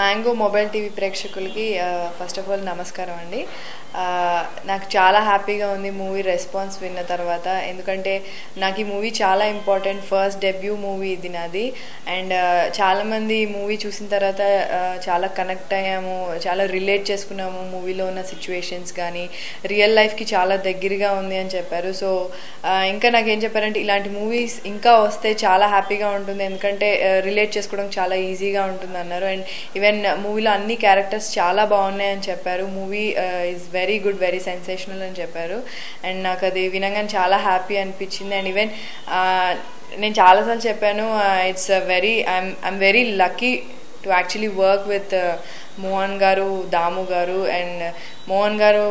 Mango mobile TV ప్రేక్షకులకి first of all నమస్కారం అండి. నాకు చాలా హ్యాపీగా ఉంది మూవీ రెస్పాన్స్ విన్న తర్వాత. ఎందుకంటే నాకు ఈ మూవీ చాలా ఇంపార్టెంట్ ఫస్ట్ డెబ్యూ మూవీ ఇది నాది. అండ్ చాలామంది ఈ మూవీ చూసిన తర్వాత చాలా కనెక్ట్ అయ్యాము చాలా రిలేట్ చేసుకున్నాము మూవీలో ఉన్న సిచ్యువేషన్స్ కానీ. రియల్ లైఫ్కి చాలా దగ్గరగా ఉంది అని చెప్పారు. సో ఇంకా నాకేం చెప్పారంటే ఇలాంటి మూవీస్ ఇంకా వస్తే చాలా హ్యాపీగా ఉంటుంది. ఎందుకంటే రిలేట్ చేసుకోవడం చాలా ఈజీగా ఉంటుంది అన్నారు అండ్ ఈవెన్ మూవీలో అన్ని క్యారెక్టర్స్ చాలా బాగున్నాయి అని చెప్పారు. Movie is very good very sensational అని చెప్పారు. అండ్ నాకు అది వినగానే చాలా హ్యాపీ అనిపించింది. అండ్ ఈవెన్ uh, నేను చాలాసార్లు చెప్పాను it's very I'm I'm very lucky to actually work with Mohan garu Damu garu and Mohan గారు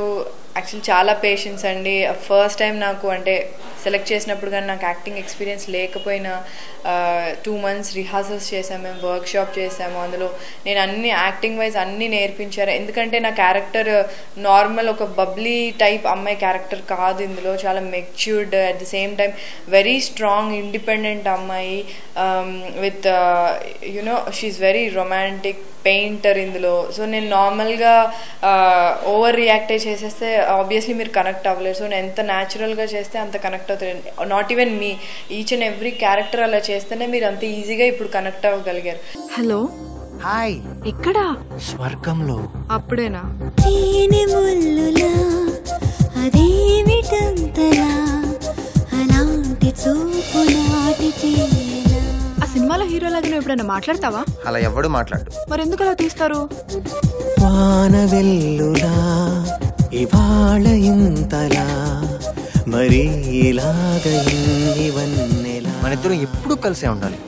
యాక్చువల్లీ చాలా పేషెన్స్ అండి. ఫస్ట్ టైం నాకు అంటే సెలెక్ట్ చేసినప్పుడు కానీ నాకు యాక్టింగ్ ఎక్స్పీరియన్స్ లేకపోయినా టూ మంత్స్ రిహార్సల్స్ చేసాము మేము వర్క్ షాప్ చేసాము అందులో నేను అన్ని యాక్టింగ్ వైజ్ అన్నీ నేర్పించారు ఎందుకంటే నా క్యారెక్టర్ నార్మల్ ఒక బబ్లీ టైప్ అమ్మాయి క్యారెక్టర్ కాదు ఇందులో. చాలా matured at the same time very strong independent అమ్మాయి. With you know she's very romantic painter ఇందులో. సో నేను నార్మల్గా ఓవర్ రియాక్ట్ చేసేస్తే ఆబ్వియస్లీ మీరు కనెక్ట్ అవ్వలేరు. సో నేను ఎంత న్యాచురల్గా చేస్తే అంత కనెక్ట్ అవుతుంది నాట్ ఈవెన్ మీ ఈచ్ అండ్ ఎవ్రీ క్యారెక్టర్ అలా చేస్తేనే మీరు అంత ఈజీగా ఇప్పుడు కనెక్ట్ అవ్వగలిగారు. హలో? హాయ్. ఎక్కడా? స్వర్గంలో. అప్పుడేనా? అదేమిటంతలా అలాంటి చూపు నాటి తేనెలా ఆ సినిమాలో హీరోలాగా నువ్వు ఎప్పుడైనా మాట్లాడతావా? అలా ఎవడు మాట్లాడు మరి ఎందుకు అలా తీస్తారు? వాన వెల్లులా ఇవాళ ఇంతలా మరి ఇలాగ ఇవన్నెలా మన ఇద్దరం ఎప్పుడూ కలిసే ఉండాలి.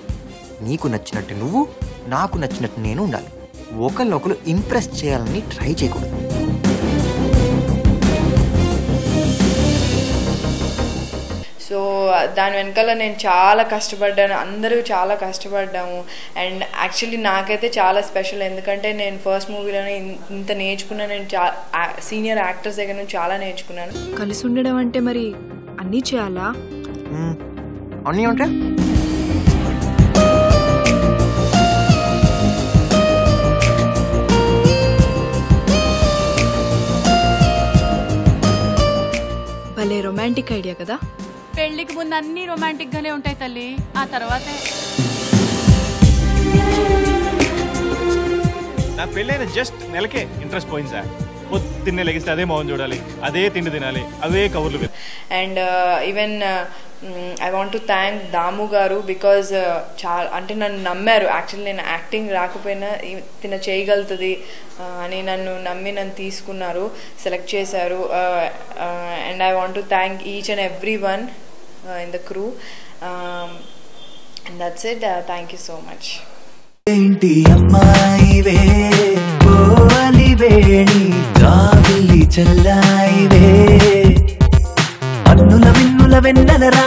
నీకు నచ్చినట్టు నువ్వు నాకు నచ్చినట్టు నేను ఉండాలి. ఒకరినొకరు ఇంప్రెస్ చేయాలని ట్రై చేయకూడదు. దాని వెనకాల నేను చాలా కష్టపడ్డాను. అందరూ చాలా కష్టపడ్డాము. అండ్ యాక్చువల్లీ నాకైతే చాలా స్పెషల్. ఎందుకంటే నేను ఫస్ట్ మూవీలోనే ఇంత నేర్చుకున్నాను నేను సీనియర్ యాక్టర్స్ దగ్గర నుంచి చాలా నేర్చుకున్నాను. కలిసి ఉండడం అంటే మరి అన్నీ చేయాలా. అన్నీ ఉంటే? భలే రొమాంటిక్ ఐడియా కదా? పెళ్ళికి ముందు అన్ని రొమాంటిక్ గానే ఉంటాయి తల్లి. ఆ తర్వాతే. నా పెళ్ళైన జస్ట్ నెలకే ఇంట్రెస్ట్ పోయింది సార్. పొద్దున్నే లెగిస్తే అదే మౌన్ చూడాలి అదే తిండి తినాలి అవే వినాలి. And even I want to thank Damu garu because చాలా అంటే నన్ను నమ్మారు. యాక్చువల్లీ నేను యాక్టింగ్ రాకపోయినా తిన చేయగలుగుతుంది uh, అని నన్ను నమ్మి నన్ను తీసుకున్నారు సెలెక్ట్ చేశారు and I want to thank each and every one in the crew and that's it thank you so much ఏంటి అమ్మాయివే కోవాలి వేణి జాబిల్లి చల్లాయివే అన్నుల విన్నుల వెన్నెల రా